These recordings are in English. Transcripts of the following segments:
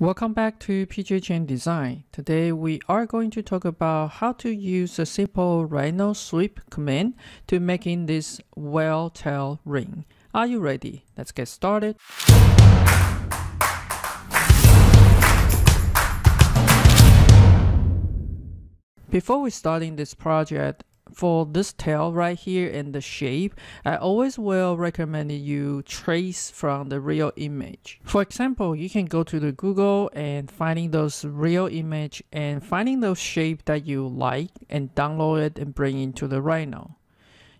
Welcome back to PJ Chen Design. Today we are going to talk about how to use a simple Rhino sweep command to making this whale tail ring. Are you ready? Let's get started. Before we starting this project, for this tail right here and the shape, I always will recommend you trace from the real image. For example, you can go to the Google and finding those real image and finding those shape that you like and download it and bring into the Rhino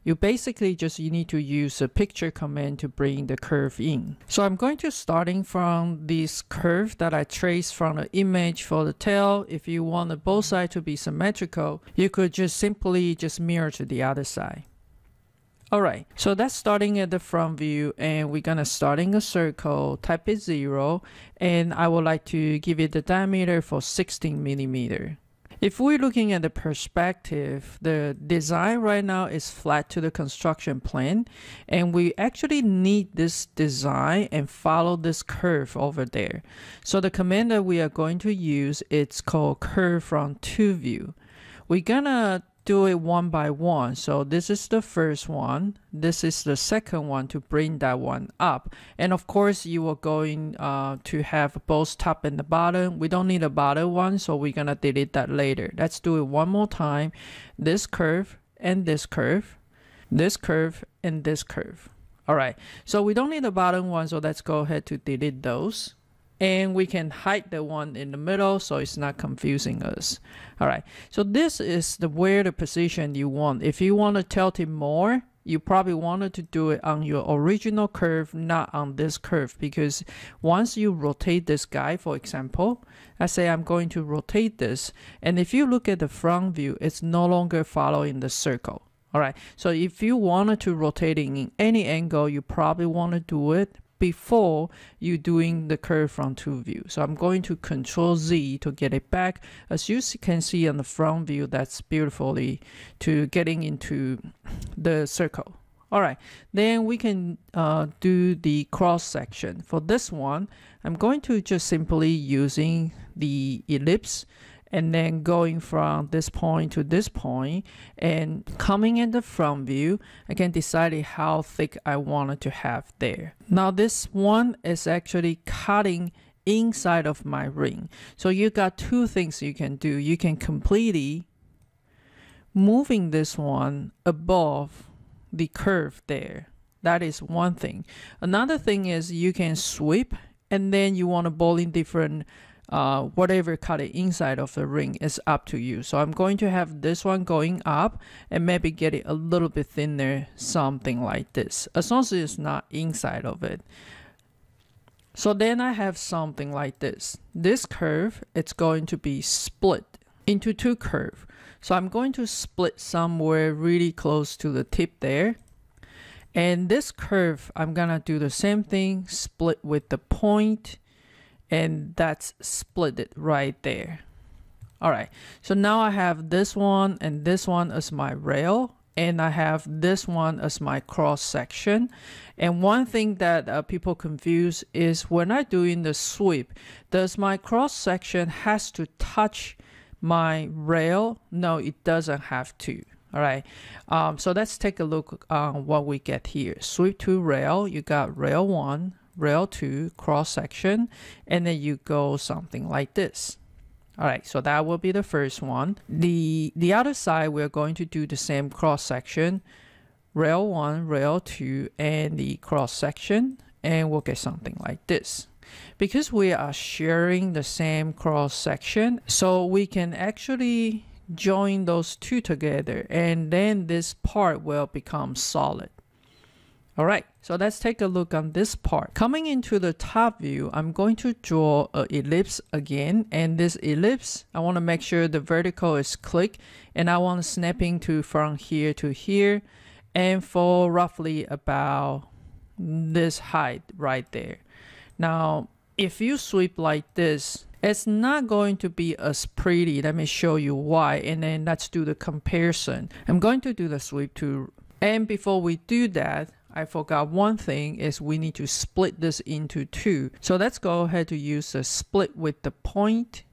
you basically just you need to use a picture command to bring the curve in. So I'm going to starting from this curve that I traced from the image for the tail. If you want the both sides to be symmetrical, you could just simply just mirror to the other side. Alright, so that's starting at the front view and we're gonna starting a circle, type it 0 and I would like to give it the diameter for 16 millimeter. If we're looking at the perspective, the design right now is flat to the construction plane, and we actually need this design and follow this curve over there. So the command that we are going to use, it's called curve from two view. We're gonna do it one by one. So this is the first one. This is the second one to bring that one up. And of course, you are going uh, to have both top and the bottom. We don't need a bottom one, so we're gonna delete that later. Let's do it one more time. This curve and this curve, this curve and this curve. All right, so we don't need the bottom one, so let's go ahead to delete those and we can hide the one in the middle so it's not confusing us. All right. So this is the where the position you want. If you want to tilt it more you probably wanted to do it on your original curve not on this curve because once you rotate this guy for example I say I'm going to rotate this and if you look at the front view it's no longer following the circle. All right. So if you wanted to rotate it in any angle you probably want to do it before you doing the curve from two view. So I'm going to control Z to get it back. As you can see on the front view, that's beautifully to getting into the circle. All right, then we can uh, do the cross section. For this one, I'm going to just simply using the ellipse and then going from this point to this point and coming in the front view I can decide how thick I wanted to have there. Now this one is actually cutting inside of my ring. So you got two things you can do. You can completely moving this one above the curve there. That is one thing. Another thing is you can sweep and then you want to Boolean difference uh, whatever cut it inside of the ring is up to you. So I'm going to have this one going up and maybe get it a little bit thinner, something like this, as long as it's not inside of it. So then I have something like this. This curve, it's going to be split into two curve. So I'm going to split somewhere really close to the tip there. And this curve, I'm gonna do the same thing, split with the point and that's split it right there. All right. So now I have this one and this one as my rail and I have this one as my cross section. And one thing that uh, people confuse is when I doing the sweep does my cross section has to touch my rail? No it doesn't have to. All right. Um, so let's take a look on what we get here. Sweep 2 rail. You got rail one rail 2 cross section and then you go something like this. All right so that will be the first one. The the other side we're going to do the same cross section. Rail 1 rail 2 and the cross section and we'll get something like this. Because we are sharing the same cross section so we can actually join those two together and then this part will become solid all right, so let's take a look on this part. Coming into the top view, I'm going to draw an ellipse again. And this ellipse, I want to make sure the vertical is click. And I want snapping to from here to here. And for roughly about this height right there. Now, if you sweep like this, it's not going to be as pretty. Let me show you why. And then let's do the comparison. I'm going to do the sweep to and before we do that, I forgot one thing is we need to split this into two. So let's go ahead to use the split with the point.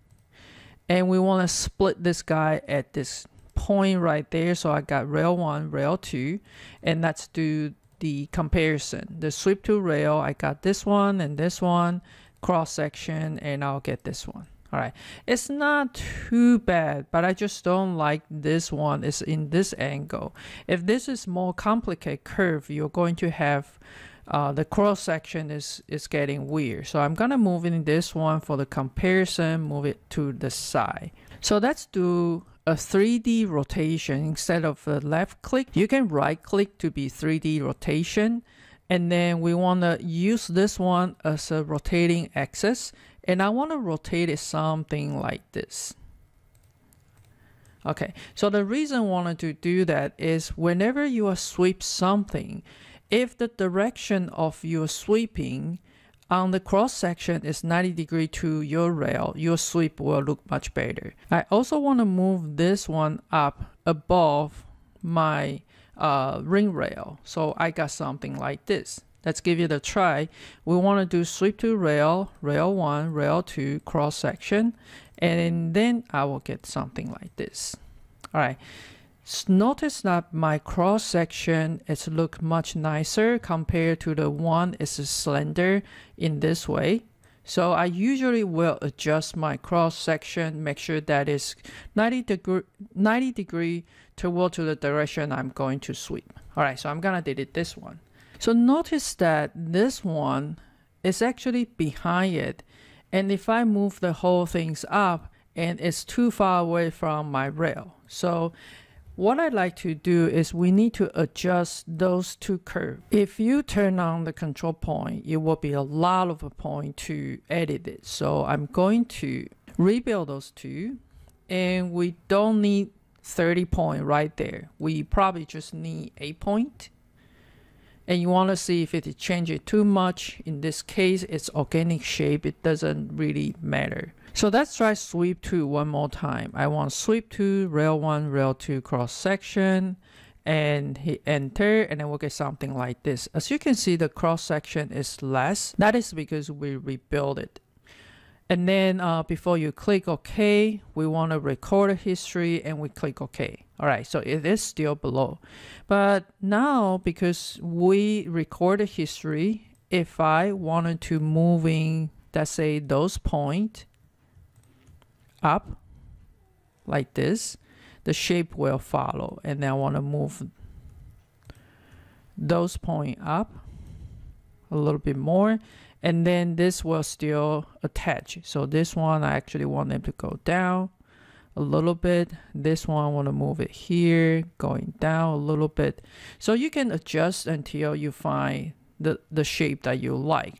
And we want to split this guy at this point right there. So I got rail one, rail two, and let's do the comparison. The sweep 2 rail, I got this one and this one, cross section, and I'll get this one. All right, it's not too bad, but I just don't like this one. It's in this angle. If this is more complicated curve, you're going to have uh, the cross section is is getting weird. So I'm gonna move in this one for the comparison, move it to the side. So let's do a 3D rotation instead of a left click. You can right click to be 3D rotation. And then we want to use this one as a rotating axis and I want to rotate it something like this. Okay, so the reason I wanted to do that is whenever you are sweep something, if the direction of your sweeping on the cross section is 90 degree to your rail, your sweep will look much better. I also want to move this one up above my uh, ring rail. So I got something like this. Let's give it a try. We want to do sweep 2 rail, rail 1, rail 2, cross section, and then I will get something like this. All right. Notice that my cross section is look much nicer compared to the one is slender in this way. So I usually will adjust my cross section, make sure that is 90 degree, 90 degree toward to the direction I'm going to sweep. All right, so I'm gonna delete this one. So notice that this one is actually behind it. And if I move the whole things up and it's too far away from my rail. So what I'd like to do is we need to adjust those two curves. If you turn on the control point, it will be a lot of a point to edit it. So I'm going to rebuild those two and we don't need 30 point right there. We probably just need a point and you want to see if it changes too much. In this case, it's organic shape. It doesn't really matter. So let's try sweep 2 one more time. I want sweep 2, rail 1, rail 2 cross section and hit enter and then we'll get something like this. As you can see, the cross section is less. That is because we rebuilt it. And then uh, before you click OK, we want to record a history and we click OK. All right, so it is still below. But now, because we record a history, if I wanted to moving, let's say those point up like this, the shape will follow. And then I want to move those point up a little bit more and then this will still attach so this one I actually want them to go down a little bit. This one I want to move it here going down a little bit. So you can adjust until you find the the shape that you like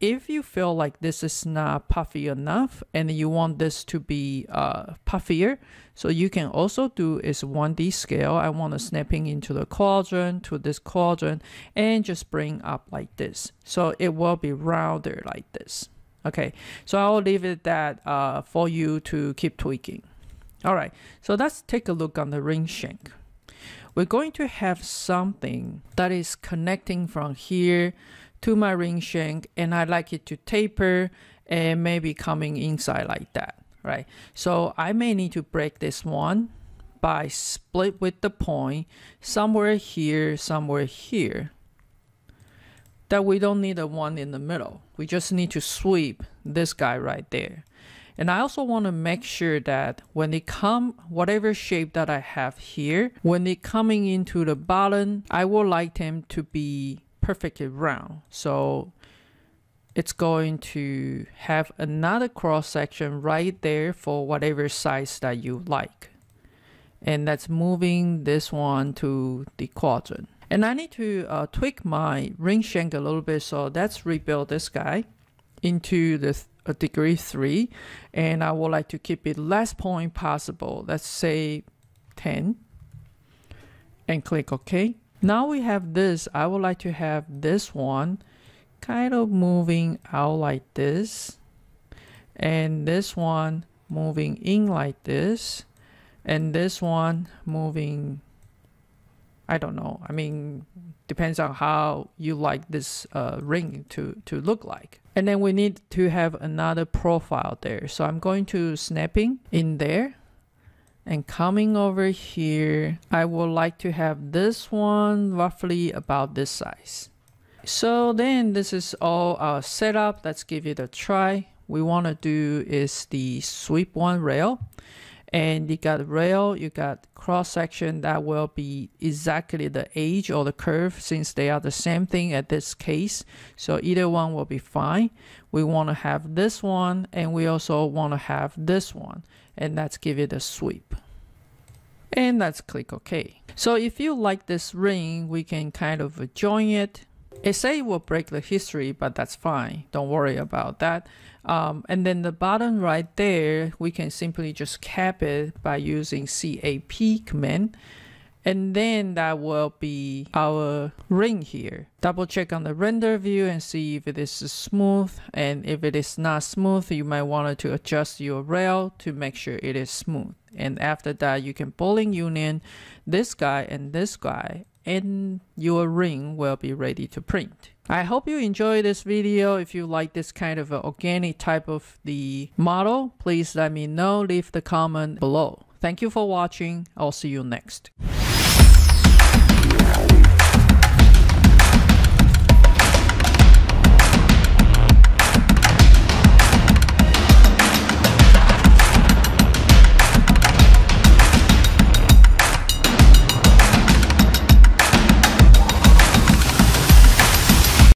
if you feel like this is not puffy enough and you want this to be uh, puffier, so you can also do is 1D scale. I want to snapping into the quadrant to this quadrant and just bring up like this. So it will be rounder like this. Okay, so I'll leave it that uh, for you to keep tweaking. All right, so let's take a look on the ring shank. We're going to have something that is connecting from here to my ring shank and I like it to taper and maybe coming inside like that, right? So I may need to break this one by split with the point somewhere here, somewhere here. That we don't need a one in the middle. We just need to sweep this guy right there. And I also want to make sure that when it come, whatever shape that I have here, when it coming into the bottom, I would like them to be perfectly round. So it's going to have another cross section right there for whatever size that you like. And that's moving this one to the quadrant. And I need to uh, tweak my ring shank a little bit. So let's rebuild this guy into the a degree 3 and I would like to keep it less point possible let's say 10 and click OK now we have this. I would like to have this one kind of moving out like this. And this one moving in like this. And this one moving I don't know. I mean, depends on how you like this uh, ring to, to look like. And then we need to have another profile there. So I'm going to snapping in there and coming over here, I would like to have this one roughly about this size. So then this is all our setup. Let's give it a try. We want to do is the sweep one rail and you got rail, you got cross section that will be exactly the edge or the curve since they are the same thing at this case. So either one will be fine. We want to have this one and we also want to have this one and let's give it a sweep. And let's click OK. So if you like this ring, we can kind of join it. It will break the history, but that's fine. Don't worry about that. Um, and then the bottom right there, we can simply just cap it by using CAP command. And then that will be our ring here. Double check on the render view and see if it is smooth. And if it is not smooth, you might want to adjust your rail to make sure it is smooth. And after that, you can Boolean union this guy and this guy and your ring will be ready to print. I hope you enjoy this video. If you like this kind of organic type of the model, please let me know. Leave the comment below. Thank you for watching. I'll see you next.